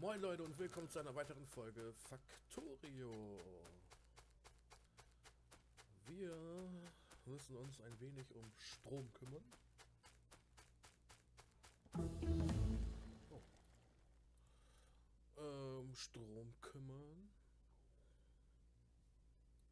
Moin Leute und willkommen zu einer weiteren Folge Factorio. Wir müssen uns ein wenig um Strom kümmern. Oh. Um Strom kümmern.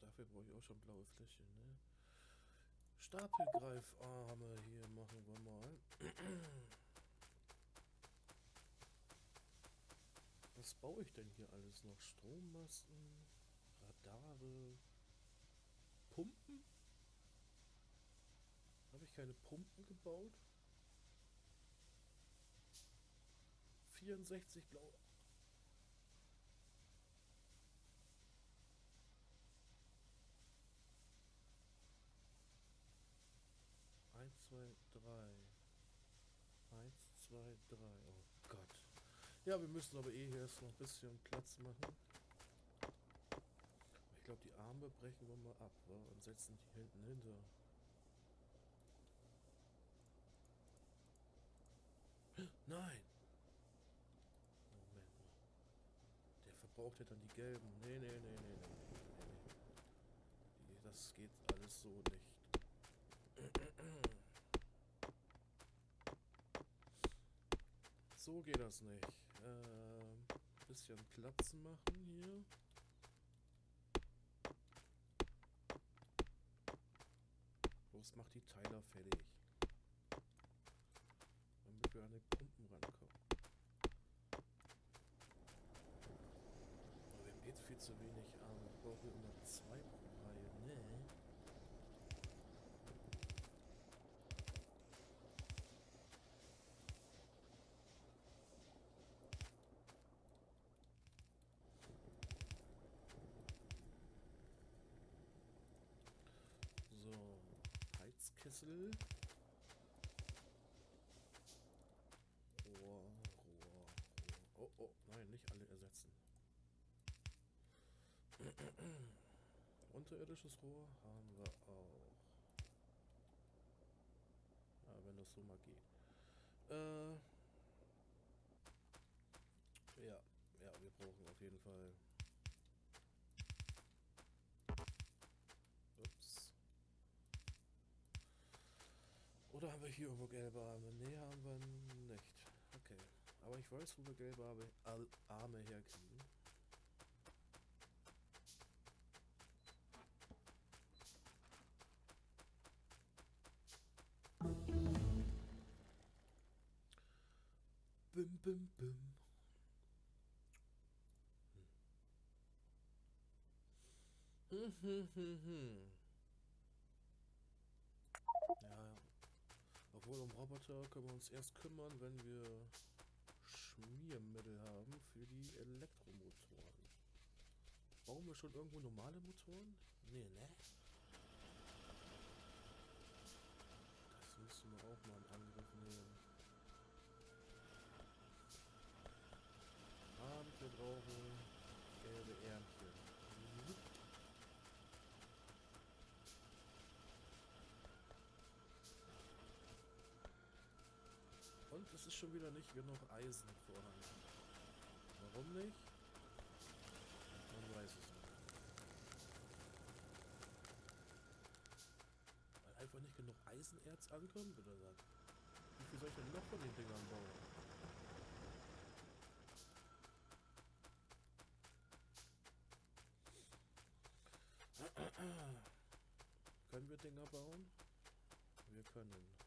Dafür brauche ich auch schon blaue Fläche, ne? Stapelgreifarme hier machen wir mal. Was baue ich denn hier alles noch? Strommasten, Radare, Pumpen? Habe ich keine Pumpen gebaut? 64 blau. Eins, zwei, drei. Eins, zwei, drei. Ja, wir müssen aber eh hier erst noch ein bisschen Platz machen. Ich glaube, die Arme brechen wir mal ab wa? und setzen die hinten hinter. Nein! Moment mal. Der verbraucht ja dann die gelben. Nee, nee, nee, nee, nee, nee, nee. Das geht alles so nicht. So geht das nicht. Ähm, bisschen Platz machen hier. Los, mach die Teiler fertig. Damit wir an die Pumpen rankommen. Aber wir haben jetzt viel zu wenig Arme. Wir brauchen immer zwei pro Reihe. Nee. So, Heizkessel. Rohr, Rohr, Rohr. Oh, oh, nein, nicht alle ersetzen. Unterirdisches Rohr haben wir auch. Ja, wenn das so mal geht. Äh, ja, ja, wir brauchen auf jeden Fall. Oder haben wir hier irgendwo gelbe Arme? Ne, haben wir nicht. Okay. Aber ich weiß, wo wir gelbe Arme, herkriegen. Bim, bim, bim. Hm, hm, hm, hm. Ja, ja. Obwohl um Roboter können wir uns erst kümmern, wenn wir Schmiermittel haben für die Elektromotoren. Brauchen wir schon irgendwo normale Motoren? Nee, ne? Das müssen wir auch mal in Angriff nehmen. Und wir brauchen gelbe Ärmchen. Mhm. Und ist schon wieder nicht genug Eisen vorhanden. Warum nicht? Man weiß es nicht. Weil einfach nicht genug Eisenerz ankommt, oder was? Wie viel soll ich denn noch von den Dingern bauen? können wir Dinger bauen? Wir können.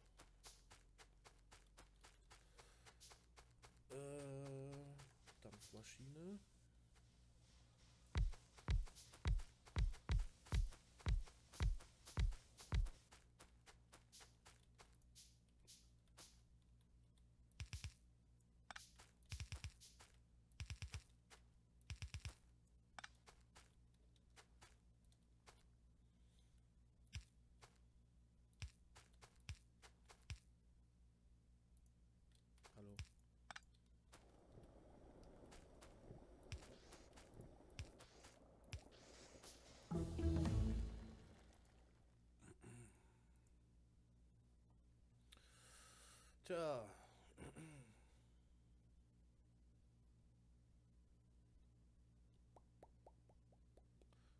Dampfmaschine. Tja.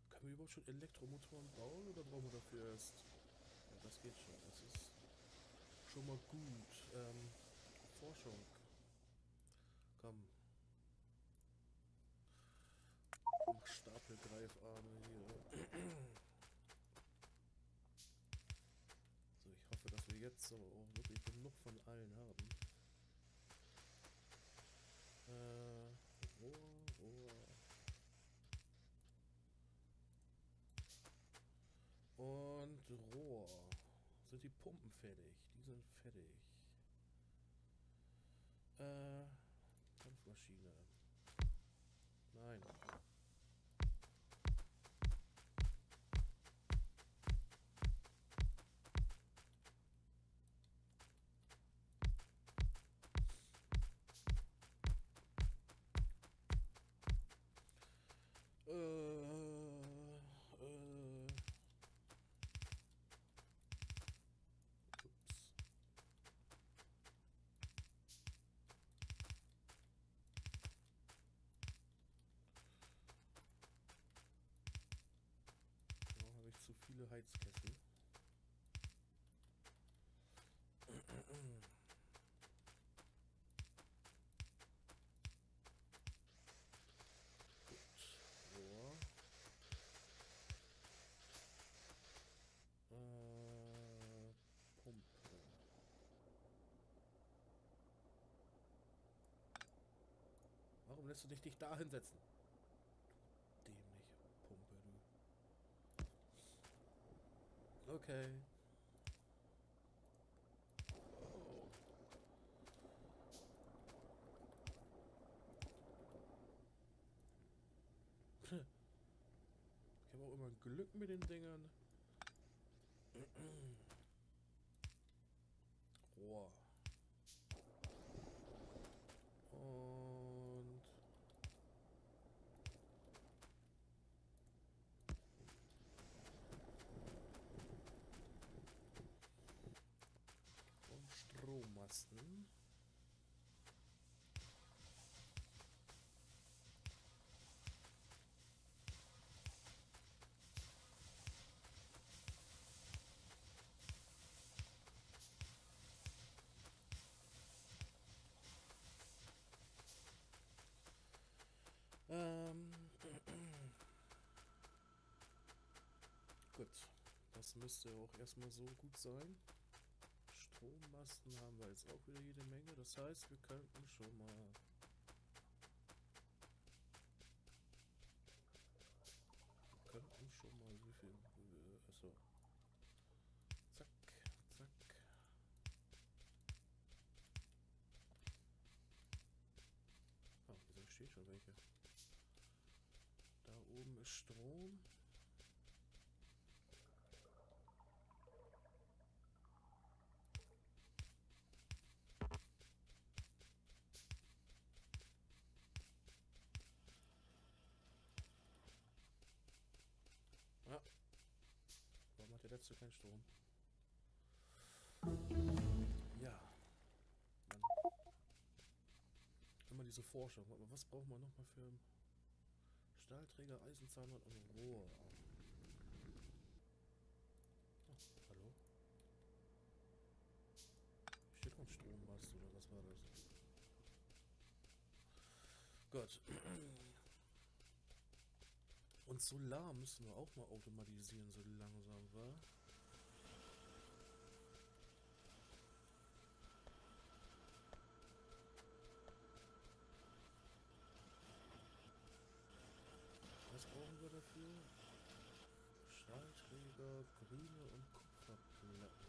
Können wir überhaupt schon Elektromotoren bauen oder brauchen wir dafür erst? Ja, das geht schon. Das ist schon mal gut. Ähm, Forschung. Komm. Stapelgreifarme. Jetzt so auch wirklich genug von allen haben. Äh, Rohr, Rohr. Und Rohr. Sind die Pumpen fertig? Die sind fertig. Äh, Dampfmaschine. Nein. Heizkessel? Äh. Warum lässt du dich nicht da hinsetzen? Du dämliche Pumpe, du. Okay. Oh. Ich habe auch immer Glück mit den Dingern. Rohr. Und und Strommasten. Ähm. Gut. Das müsste auch erstmal so gut sein. Strommasten haben wir jetzt auch wieder jede Menge. Das heißt, wir könnten schon mal. Wir könnten schon mal wie viel. Äh, achso. Zack, zack. Ah, wieso steht schon welche? Da oben ist Strom. Ah. Letzte keinen Strom? Ja. Mann. Immer diese Forschung. Aber was braucht man nochmal für Stahlträger, Eisenzahnrad und Rohr? Oh, hallo? Steht noch Strommast oder was war das? Gut. Und Solar müssen wir auch mal automatisieren, so langsam, war. Was brauchen wir dafür? Stahlträger, grüne und Kupferplatten.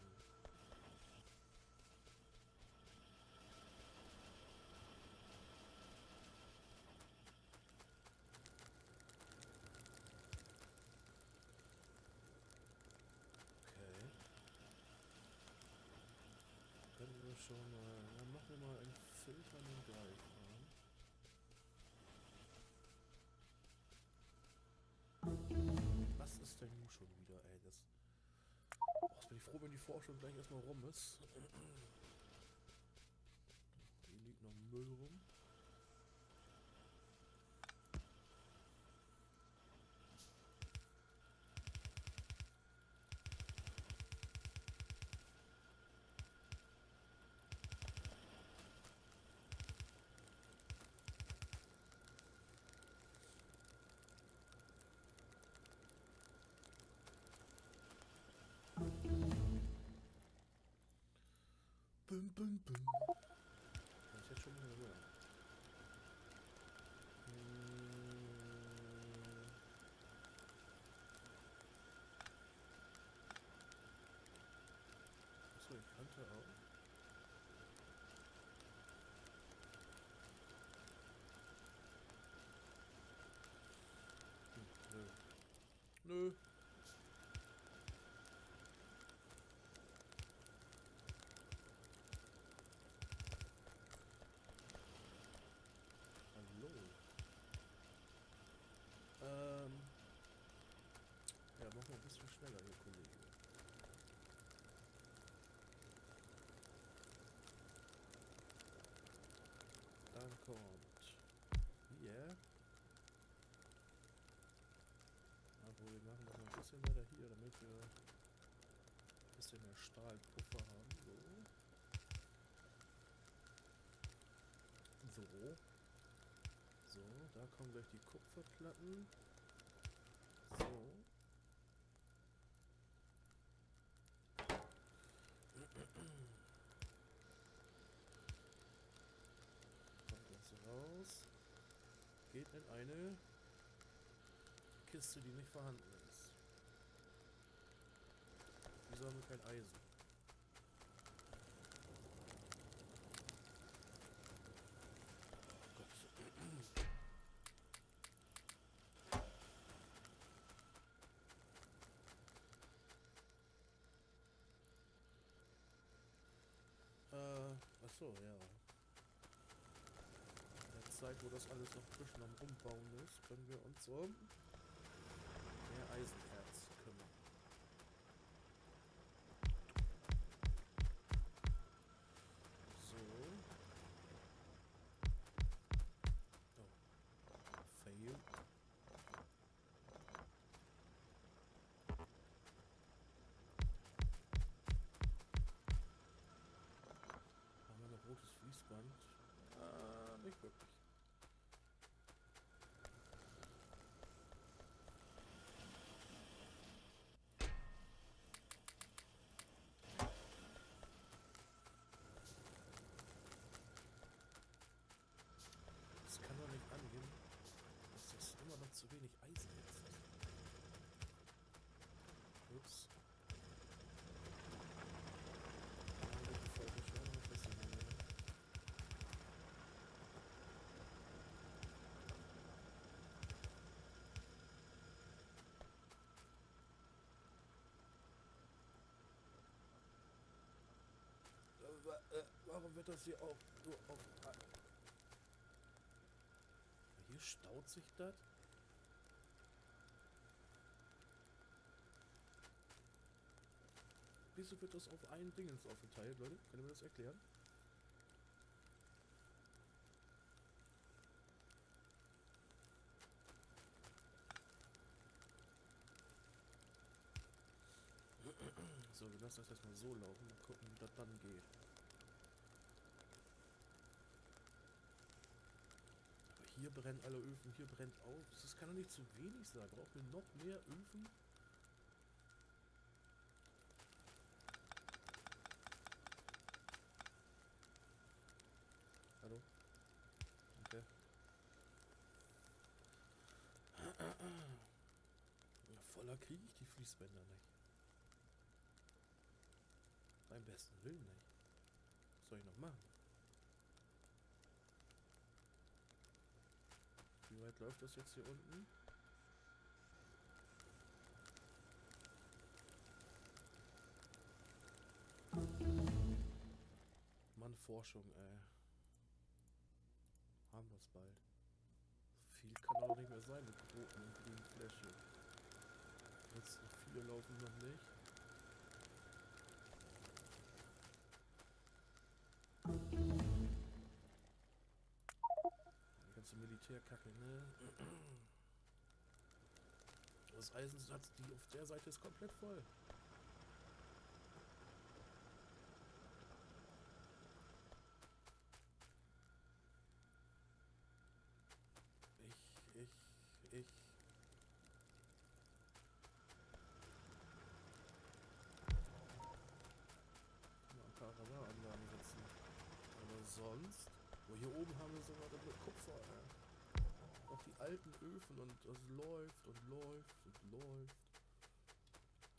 Okay. Können wir schon mal. Dann machen wir mal einen filternden Greifrahmen. Was ist denn nun schon wieder, ey? Das. Oh, jetzt bin ich froh, wenn die Forschung gleich erstmal rum ist. bum, bum. Kann ich jetzt schon mal hören. Achso, ich kannte auch. schneller, hier Kollege. Dann kommt hier. Obwohl, wir machen das noch ein bisschen weiter hier, damit wir ein bisschen mehr Stahlpuffer haben. So. So. So, da kommen gleich die Kupferplatten. So. In eine Kiste, die nicht vorhanden ist. Wieso haben wir kein Eisen? Äh, achso, ja. Zeit, wo das alles noch frisch am Umbauen ist, können wir uns um mehr Eisenerz kümmern. So. Oh. Fail. Haben wir noch rotes Fließband? Ah, nicht wirklich. Das kann doch nicht angehen, dass das immer noch zu wenig Eisen jetzt. Ups. Äh, wa- Warum wird das hier auch nur auf... Hier staut sich das? Wieso wird das auf einen Dingens aufgeteilt, Leute? Könnt ihr mir das erklären? So, wir lassen das erstmal so laufen und gucken, wie das dann geht. Aber hier brennen alle Öfen, hier brennt auf. Das kann doch nicht zu wenig sein. Brauchen wir noch mehr Öfen? Hallo? Okay. Ja, voller kriege ich die Fließbänder nicht. Beim besten Willen nicht. Was soll ich noch machen? Wie weit läuft das jetzt hier unten? Mann, Forschung, ey. Haben wir es bald. Viel kann auch nicht mehr sein mit roten und grünen Fläschchen. Jetzt viele laufen noch nicht. Die ganze Militärkacke, ne? Das Eisensatz, die auf der Seite ist komplett voll. Ich, ich, ich. Mal ein paar Radaranlagen setzen. Aber sonst. Oh, hier oben haben wir sogar das mit Kupfer. Äh. Noch die alten Öfen und das läuft und läuft.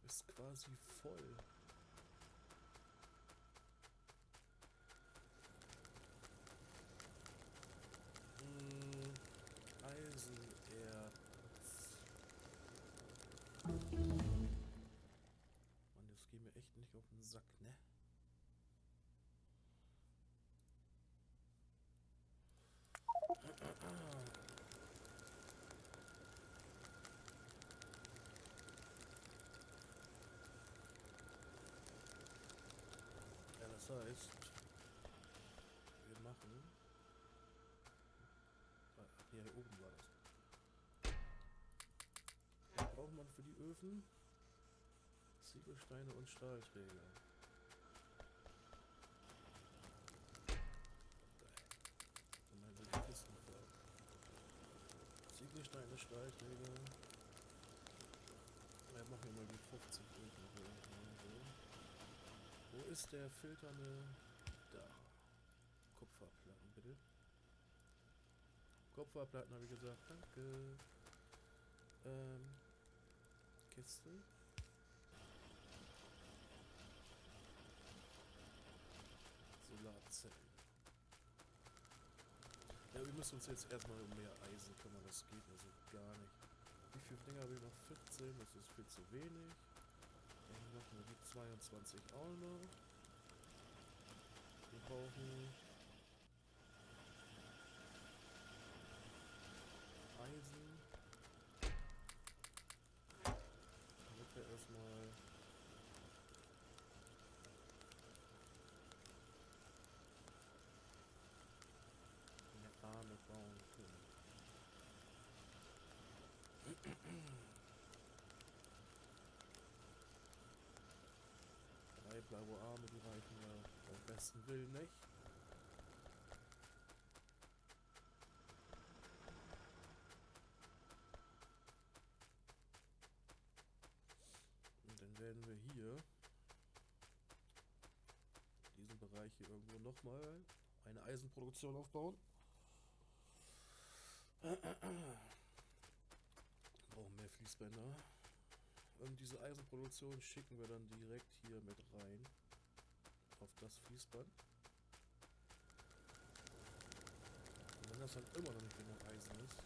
Ist quasi voll. Heißt, wir machen. Ach, hier, hier oben war das. Wir brauchen braucht man für die Öfen? Ziegelsteine und Stahlträger. Dann haben wir die Kisten voll. Ziegelsteine, Stahlträger. Ja, machen wir mal die 50 Öfen. Wo ist der filternde? Da. Kupferplatten, bitte. Kupferplatten habe ich gesagt. Danke. Ähm, Kisten. Solarzellen. Ja, wir müssen uns jetzt erstmal um mehr Eisen kümmern. Das geht also gar nicht. Wie viele Dinger habe ich noch? 14. Das ist viel zu wenig. Dann machen wir die 22 auch noch. Wir brauchen Eisen. Damit wir erstmal eine Arme bauen können. Drei blaue Arme, die reichen ja beim besten Willen nicht. Und dann werden wir hier in diesem Bereich hier irgendwo nochmal eine Eisenproduktion aufbauen. Brauchen mehr Fließbänder. Und diese Eisenproduktion schicken wir dann direkt hier mit rein. Auf das Fließband. Und wenn das dann immer noch nicht genug Eisen ist,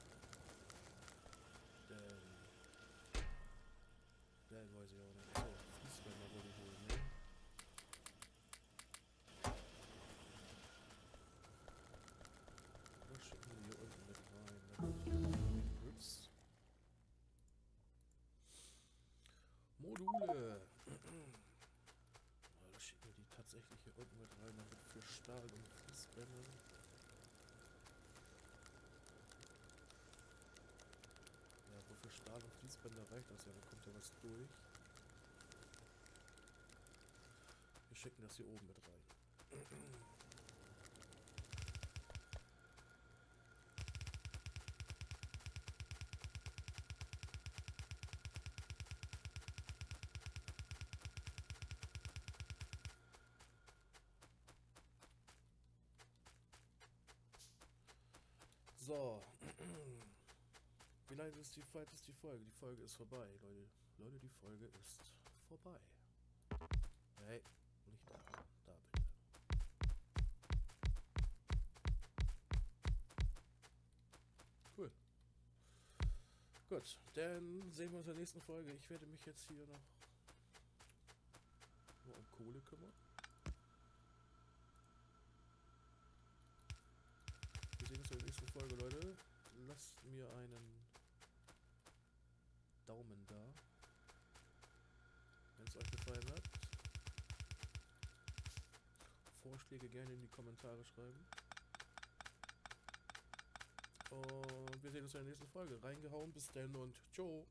Module. Ja, das schicken wir die tatsächlich hier unten mit rein, damit für Stahl und Fließbänder. Ja, wofür Stahl und Fließbänder reicht das ja, da kommt ja was durch. Wir schicken das hier oben mit rein. So. Wie lange ist die, ist die Folge? Die Folge ist vorbei, Leute. Leute, die Folge ist vorbei. Hey, nicht da. Da bitte. Cool. Gut, dann sehen wir uns in der nächsten Folge. Ich werde mich jetzt hier noch um Kohle kümmern. Wir sehen uns in der nächsten Folge, Leute. Lasst mir einen Daumen da, wenn es euch gefallen hat. Vorschläge gerne in die Kommentare schreiben. Und wir sehen uns in der nächsten Folge. Reingehauen, bis dann und ciao.